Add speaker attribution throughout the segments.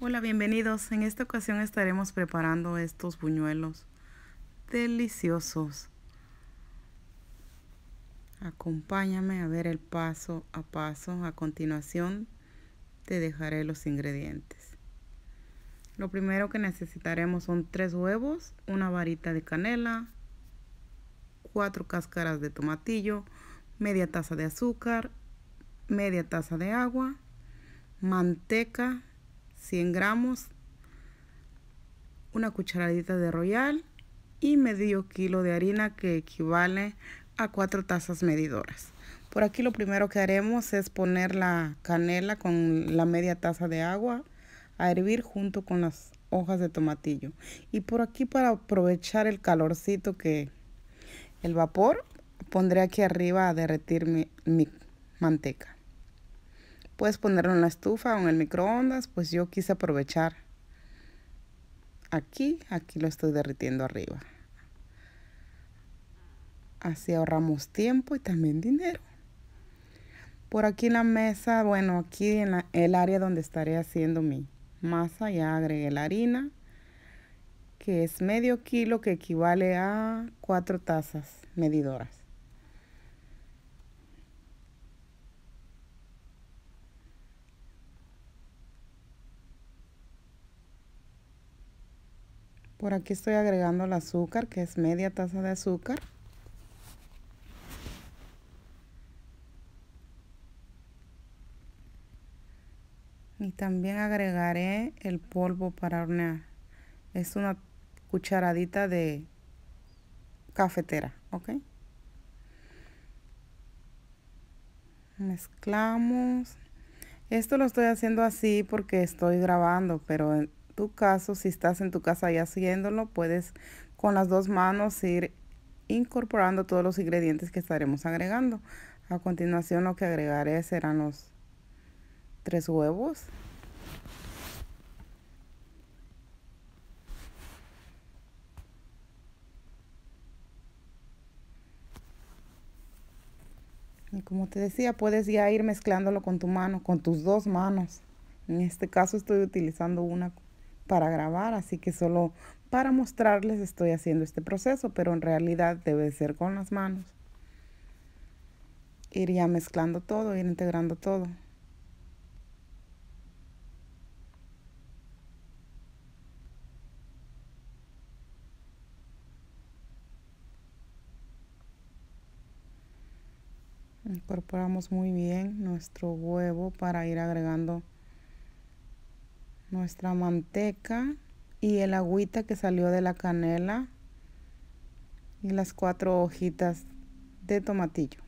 Speaker 1: Hola, bienvenidos. En esta ocasión estaremos preparando estos buñuelos deliciosos. Acompáñame a ver el paso a paso. A continuación te dejaré los ingredientes. Lo primero que necesitaremos son tres huevos, una varita de canela, cuatro cáscaras de tomatillo, media taza de azúcar, media taza de agua, manteca 100 gramos, una cucharadita de royal y medio kilo de harina que equivale a cuatro tazas medidoras. Por aquí lo primero que haremos es poner la canela con la media taza de agua a hervir junto con las hojas de tomatillo. Y por aquí para aprovechar el calorcito que el vapor, pondré aquí arriba a derretir mi, mi manteca. Puedes ponerlo en la estufa o en el microondas, pues yo quise aprovechar aquí, aquí lo estoy derritiendo arriba. Así ahorramos tiempo y también dinero. Por aquí en la mesa, bueno, aquí en el área donde estaré haciendo mi masa, ya agregué la harina, que es medio kilo, que equivale a cuatro tazas medidoras. Por aquí estoy agregando el azúcar, que es media taza de azúcar. Y también agregaré el polvo para hornear. Es una cucharadita de cafetera, ¿ok? Mezclamos. Esto lo estoy haciendo así porque estoy grabando, pero tu caso, si estás en tu casa ya haciéndolo, puedes con las dos manos ir incorporando todos los ingredientes que estaremos agregando. A continuación lo que agregaré serán los tres huevos. Y como te decía, puedes ya ir mezclándolo con tu mano, con tus dos manos. En este caso estoy utilizando una para grabar, así que solo para mostrarles estoy haciendo este proceso, pero en realidad debe ser con las manos. Ir ya mezclando todo, ir integrando todo. Incorporamos muy bien nuestro huevo para ir agregando nuestra manteca y el agüita que salió de la canela y las cuatro hojitas de tomatillo.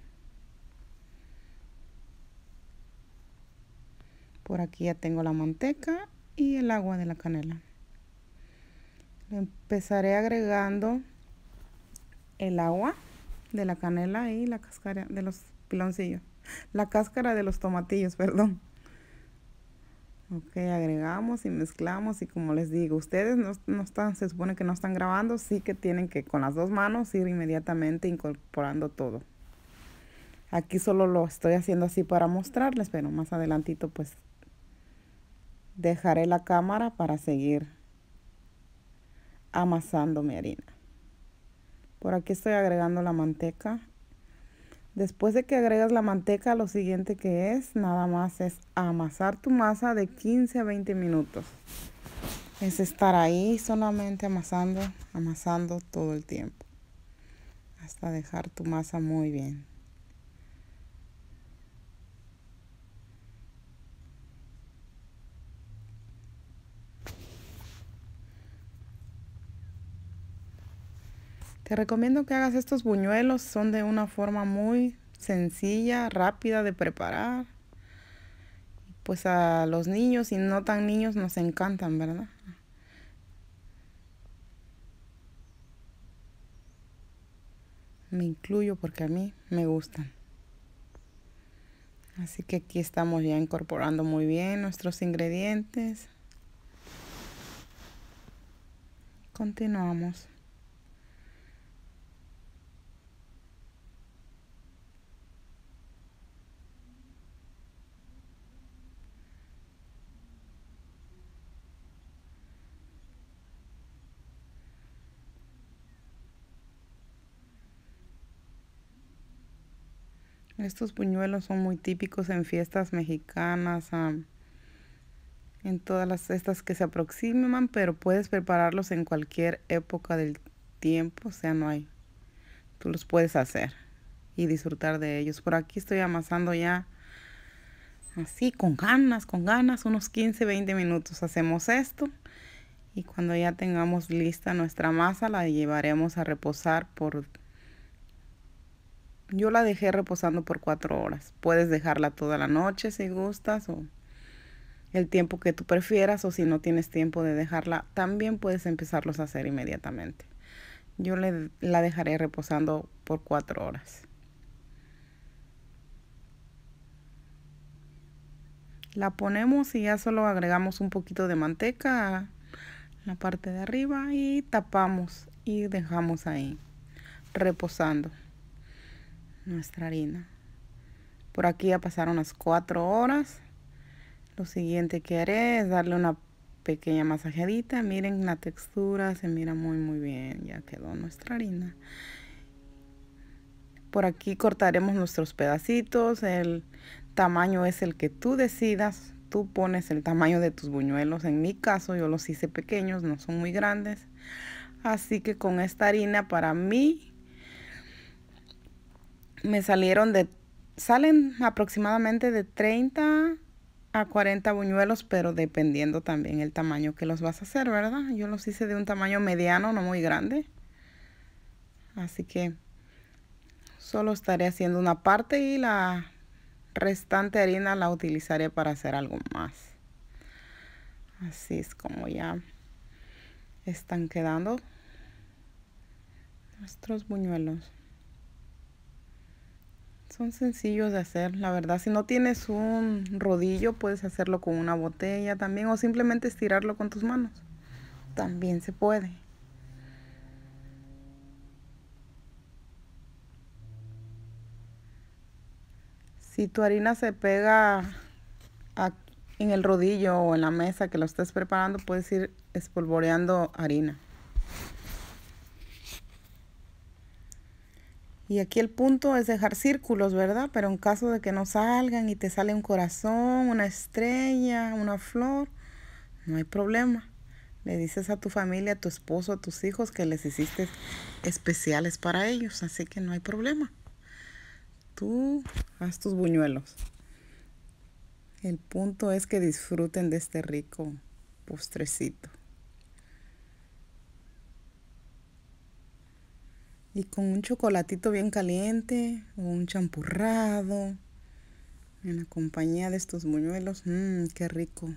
Speaker 1: Por aquí ya tengo la manteca y el agua de la canela. Empezaré agregando el agua de la canela y la cáscara de los piloncillos. La cáscara de los tomatillos, perdón. Ok, agregamos y mezclamos y como les digo, ustedes no, están, se supone que no están grabando, sí que tienen que con las dos manos ir inmediatamente incorporando todo. Aquí solo lo estoy haciendo así para mostrarles, pero más adelantito pues dejaré la cámara para seguir amasando mi harina. Por aquí estoy agregando la manteca Después de que agregas la manteca, lo siguiente que es, nada más es amasar tu masa de 15 a 20 minutos. Es estar ahí solamente amasando, amasando todo el tiempo. Hasta dejar tu masa muy bien. Te recomiendo que hagas estos buñuelos, son de una forma muy sencilla, rápida de preparar. Pues a los niños y no tan niños nos encantan, ¿verdad? Me incluyo porque a mí me gustan. Así que aquí estamos ya incorporando muy bien nuestros ingredientes. Continuamos. Estos buñuelos son muy típicos en fiestas mexicanas, en todas las estas que se aproximan, pero puedes prepararlos en cualquier época del tiempo, o sea, no hay. Tú los puedes hacer y disfrutar de ellos. Por aquí estoy amasando ya así, con ganas, con ganas, unos 15, 20 minutos hacemos esto. Y cuando ya tengamos lista nuestra masa, la llevaremos a reposar por yo la dejé reposando por cuatro horas. Puedes dejarla toda la noche si gustas o el tiempo que tú prefieras o si no tienes tiempo de dejarla, también puedes empezarlos a hacer inmediatamente. Yo le, la dejaré reposando por cuatro horas. La ponemos y ya solo agregamos un poquito de manteca a la parte de arriba y tapamos y dejamos ahí reposando nuestra harina. Por aquí ya pasaron las cuatro horas. Lo siguiente que haré es darle una pequeña masajeadita. Miren la textura, se mira muy muy bien. Ya quedó nuestra harina. Por aquí cortaremos nuestros pedacitos. El tamaño es el que tú decidas. Tú pones el tamaño de tus buñuelos. En mi caso yo los hice pequeños, no son muy grandes. Así que con esta harina para mí me salieron de, salen aproximadamente de 30 a 40 buñuelos, pero dependiendo también el tamaño que los vas a hacer, ¿verdad? Yo los hice de un tamaño mediano, no muy grande. Así que solo estaré haciendo una parte y la restante harina la utilizaré para hacer algo más. Así es como ya están quedando nuestros buñuelos. Son sencillos de hacer, la verdad. Si no tienes un rodillo, puedes hacerlo con una botella también o simplemente estirarlo con tus manos. También se puede. Si tu harina se pega en el rodillo o en la mesa que lo estés preparando, puedes ir espolvoreando harina. Y aquí el punto es dejar círculos, ¿verdad? Pero en caso de que no salgan y te sale un corazón, una estrella, una flor, no hay problema. Le dices a tu familia, a tu esposo, a tus hijos que les hiciste especiales para ellos, así que no hay problema. Tú haz tus buñuelos. El punto es que disfruten de este rico postrecito. Y con un chocolatito bien caliente o un champurrado en la compañía de estos buñuelos. Mmm, qué rico.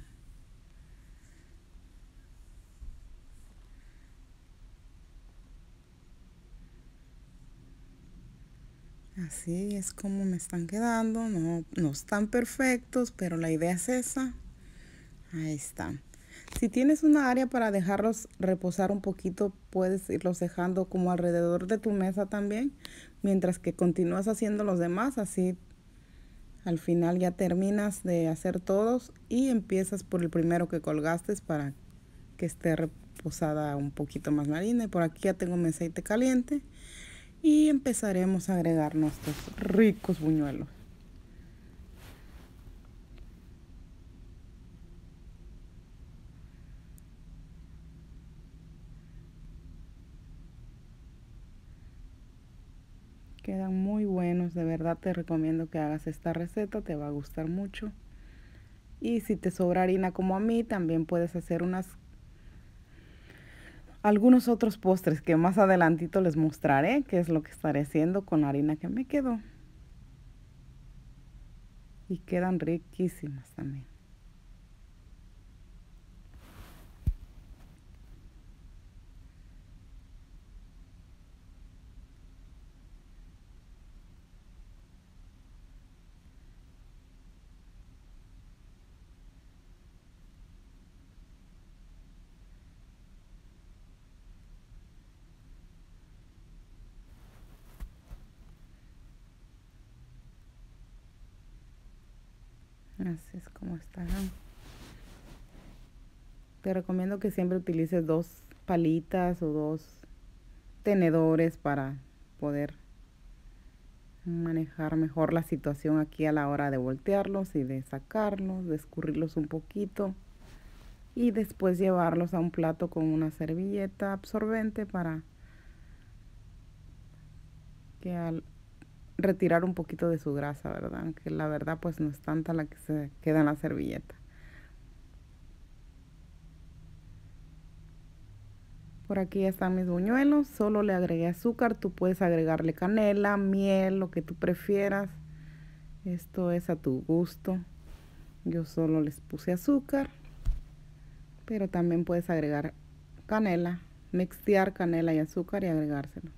Speaker 1: Así es como me están quedando. No, no están perfectos, pero la idea es esa. Ahí están. Si tienes una área para dejarlos reposar un poquito, puedes irlos dejando como alrededor de tu mesa también, mientras que continúas haciendo los demás, así al final ya terminas de hacer todos y empiezas por el primero que colgaste para que esté reposada un poquito más marina. Y por aquí ya tengo mi aceite caliente y empezaremos a agregar nuestros ricos buñuelos. Quedan muy buenos, de verdad te recomiendo que hagas esta receta, te va a gustar mucho. Y si te sobra harina como a mí, también puedes hacer unas algunos otros postres que más adelantito les mostraré qué es lo que estaré haciendo con la harina que me quedó. Y quedan riquísimas también. Así es como. Te recomiendo que siempre utilices dos palitas o dos tenedores para poder manejar mejor la situación aquí a la hora de voltearlos y de sacarlos, de escurrirlos un poquito y después llevarlos a un plato con una servilleta absorbente para que al retirar un poquito de su grasa, ¿verdad? Que la verdad pues no es tanta la que se queda en la servilleta. Por aquí están mis buñuelos, solo le agregué azúcar, tú puedes agregarle canela, miel, lo que tú prefieras. Esto es a tu gusto. Yo solo les puse azúcar, pero también puedes agregar canela, mixtear canela y azúcar y agregárselo.